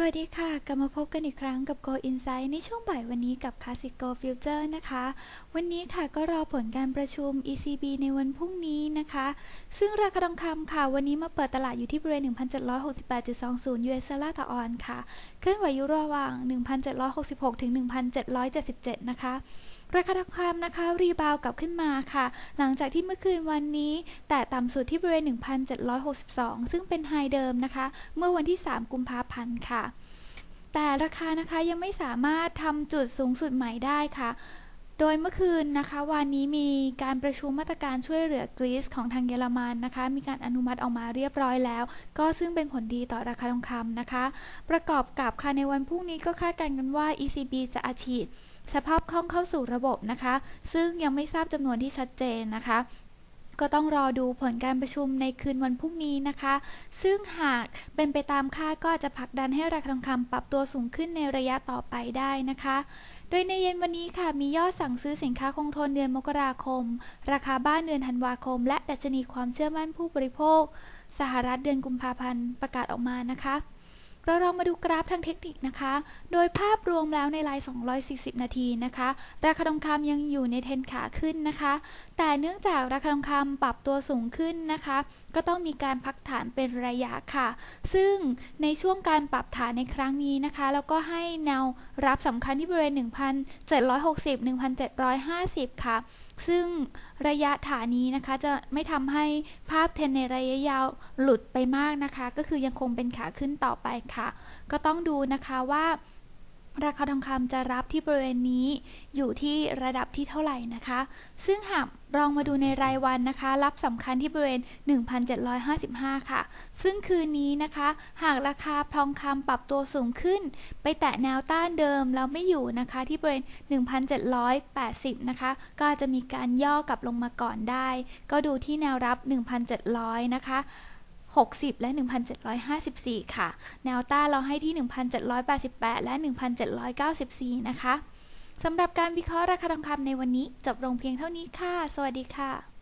สวัสดีค่ะ กลับมาพบกันอีกครั้งกับ Go Insight ในช่วงบ่ายวันนี้กับ Classic Go Future นะคะ วันนี้ค่ะก็รอผลการประชุม ECB ในวันพรุ่งนี้นะคะ ซึ่งราคาทองคำค่ะ วันนี้มาเปิดตลาดอยู่ที่บริเวณ 1,768.20 US ดอลลาร์ต่อออนค่ะ เคลื่อนไหวอยู่ระหว่าง 1,766 ถึง 1,777 นะคะราคาทองคำนะคะ รีบาวกลับขึ้นมาค่ะ หลังจากที่เมื่อคืนวันนี้ แต่ต่ำสุดที่บริเวณ 1,762 ซึ่งเป็นไฮเดิมนะคะ เมื่อวันที่ 3 กุมภาพันธ์ค่ะแต่ราคานะคะยังไม่สามารถทำจุดสูงสุดใหม่ได้ค่ะ โดยเมื่อคืนนะคะวันนี้มีการประชุมมาตรการช่วยเหลือกรีซของทางเยอรมันนะคะ มีการอนุมัติออกมาเรียบร้อยแล้ว ก็ซึ่งเป็นผลดีต่อราคาทองคำนะคะ ประกอบกับค่ะในวันพรุ่งนี้ก็คาดการณ์กันว่า ECB จะอาชีดสภาพคล่องเข้าสู่ระบบนะคะ ซึ่งยังไม่ทราบจำนวนที่ชัดเจนนะคะ ก็ต้องรอดูผลการประชุมในคืนวันพรุ่งนี้นะคะ ซึ่งหากเป็นไปตามคาดก็จะผลักดันให้ราคาทองคำปรับตัวสูงขึ้นในระยะต่อไปได้นะคะโดยในเย็นวันนี้ค่ะมียอดสั่งซื้อสินค้าคงทนเดือนมกราคม ราคาบ้านเดือนธันวาคม และดัชนีความเชื่อมั่นผู้บริโภค สหรัฐเดือนกุมภาพันธ์ประกาศออกมานะคะ เราลองมาดูกราฟทางเทคนิคนะคะ โดยภาพรวมแล้วในราย 240 นาทีนะคะ ราคาทองคำยังอยู่ในเทรนขาขึ้นนะคะ แต่เนื่องจากราคาทองคำปรับตัวสูงขึ้นนะคะ ก็ต้องมีการพักฐานเป็นระยะค่ะ ซึ่งในช่วงการปรับฐานในครั้งนี้นะคะ แล้วก็ให้แนวรับสำคัญที่บริเวณ 1,760 1,750 ค่ะ ซึ่งระยะฐานนี้นะคะจะไม่ทำให้ภาพเทรนในระยะยาวหลุดไปมากนะคะ ก็คือยังคงเป็นขาขึ้นต่อไปค่ะค่ะ ก็ต้องดูนะคะว่า ราคาทองคำจะรับที่บริเวณนี้อยู่ที่ระดับที่เท่าไหร่นะคะ ซึ่งหากลองมาดูในรายวันนะคะ รับสำคัญที่บริเวณ 1,755 ค่ะ ซึ่งคืนนี้นะคะ หากราคาทองคำปรับตัวสูงขึ้น ไปแตะแนวต้านเดิมแล้วไม่อยู่นะคะ ที่บริเวณ 1,780 นะคะ ก็จะมีการย่อกลับลงมาก่อนได้ ก็ดูที่แนวรับ 1,700 นะคะ 60 และ 1,754 ค่ะ แนวต้านเราให้ที่ 1,788 และ 1,794 นะคะสำหรับการวิเคราะห์ราคาทองคำในวันนี้ จบลงเพียงเท่านี้ค่ะ สวัสดีค่ะ